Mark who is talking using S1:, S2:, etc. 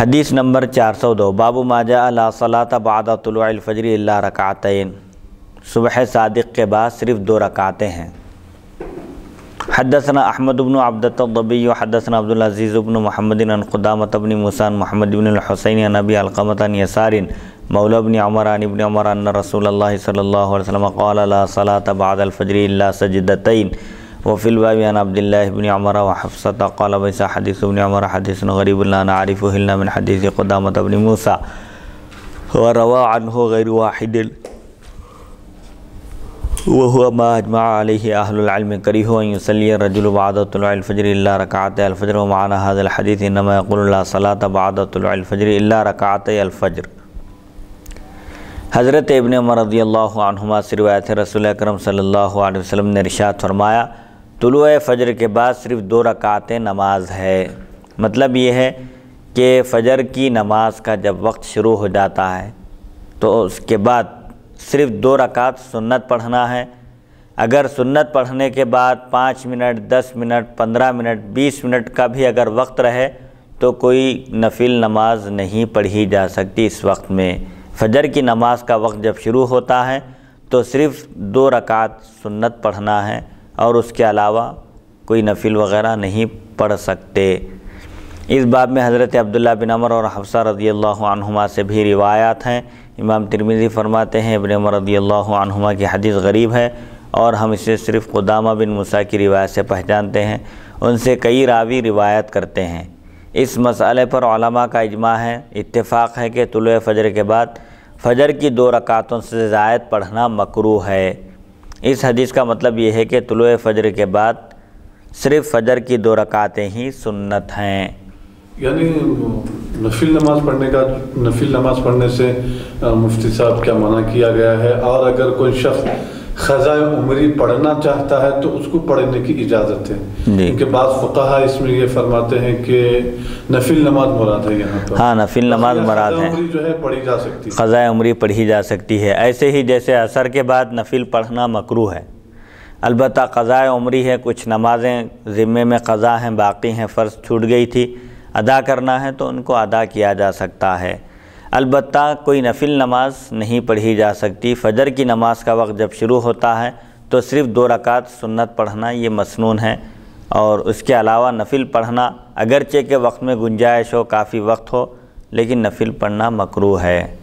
S1: حدیث نمبر چار سو دو۔ بابو ماجا اللہ صلاۃ بعد طلوع الفجر اللہ رکعتین۔ صبح صادق کے بعد صرف دو رکعتیں ہیں۔ حدثنا احمد بن عبدت الضبی حدثنا عبد العزیز بن محمد عن قدامت بن مسان محمد بن الحسین نبی القمت یسار مولا بن عمر عن ابن عمر ان رسول اللہ صلی اللہ علیہ وسلم قال لا صلاة بعد الفجر الا سجدتین۔ وفي الباب عن عبد الله بن عمر وحفصة قال بيس حديث ابن عمر حديث غريب لا نعرفه إلا من حديث قدامة بن موسى وروى عنه غير واحد. وهو ما أجمع عليه أهل العلم كريه أن يصلي الرجل بعد طلوع الفجر إلا ركعتي الفجر ومعنى هذا الحديث إنما يقول لا صلاة بعد طلوع الفجر إلا ركعتي الفجر. حضرت ابن عمر رضی اللہ عنہما سے روایت رسول اکرم صلی اللہ علیہ وسلم نے إرشاد فرمایا طلوع فجر کے بعد صرف دو رکعتیں نماز ہے۔ مطلب یہ ہے کہ فجر کی نماز کا جب وقت شروع ہو جاتا ہے، تو اس کے بعد صرف دو رکعت سنت پڑھنا ہے۔ اگر سنت پڑھنے کے بعد پانچ منٹ، دس منٹ، پندرہ منٹ، بیس منٹ کا بھی اگر وقت رہے، تو کوئی نفل نماز نہیں پڑھی جا سکتی اس وقت میں۔ فجر کی نماز کا وقت جب شروع ہوتا ہے، تو صرف دو رکعت سنت پڑھنا ہے۔ اور اس کے علاوہ کوئی نفل وغیرہ نہیں پڑھ سکتے۔ اس باب میں حضرت عبداللہ بن عمر اور حفصہ رضی اللہ عنہما سے بھی روایات ہیں۔ امام ترمیزی فرماتے ہیں، ابن عمر رضی اللہ عنہما کی حدیث غریب ہے اور ہم اسے صرف قدامہ بن موسیٰ کی روایت سے پہچانتے ہیں۔ ان سے کئی راوی روایت کرتے ہیں۔ اس مسئلے پر علماء کا اجماع ہے۔ اتفاق ہے کہ طلوع فجر کے بعد فجر کی دو رکعتوں سے زائد پڑھنا مکروح ہے۔ اس حدیث کا مطلب یہ ہے کہ طلوع فجر کے بعد صرف فجر کی دو رکعتیں ہی سنت ہیں۔
S2: یعنی نفل نماز پڑھنے کا نفل نماز پڑھنے سے مفتی صاحب کیا منع کیا گیا ہے؟ اور اگر کوئی شخص خزائے عمری پڑھنا چاہتا ہے تو اس کو پڑھنے کی اجازت ہے۔
S1: جی۔
S2: کیونکہ بعض فقہا اس میں یہ فرماتے ہیں کہ نفل نماز مراد ہے یہاں پر۔
S1: ہاں نفل نماز مراد
S2: خزائے
S1: ہے
S2: جو ہے پڑھی جا سکتی ہے۔
S1: قضاء عمری پڑھی جا سکتی ہے۔ ایسے ہی جیسے عصر کے بعد نفل پڑھنا مکروح ہے۔ البتہ قضاء عمری ہے کچھ نمازیں ذمے میں قضا ہیں باقی ہیں فرض چھوٹ گئی تھی۔ ادا کرنا ہے تو ان کو ادا کیا جا سکتا ہے۔ البتہ کوئی نفل نماز نہیں پڑھی جا سکتی۔ فجر کی نماز کا وقت جب شروع ہوتا ہے تو صرف دو رکعت سنت پڑھنا یہ مسنون ہے۔ اور اس کے علاوہ نفل پڑھنا اگرچہ کے وقت میں گنجائش ہو، کافی وقت ہو، لیکن نفل پڑھنا مکروح ہے۔